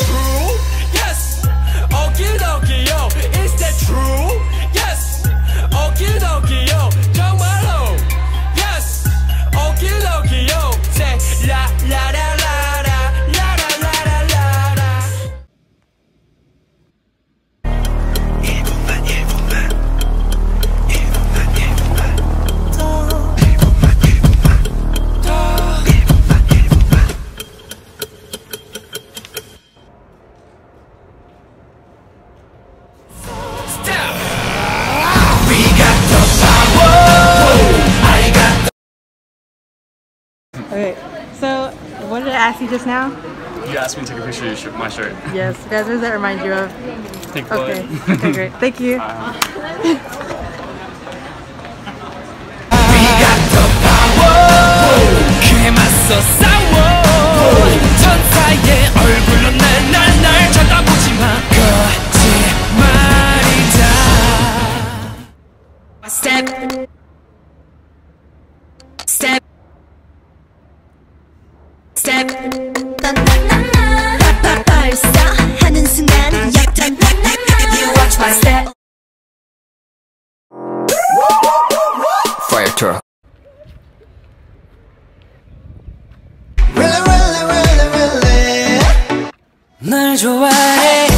true. So what did I ask you just now? You asked me to take a picture of your my shirt. Yes, guys, what does that remind you of? Think Okay, okay, great. Thank you. 그 watch my step Fire truck 널 좋아해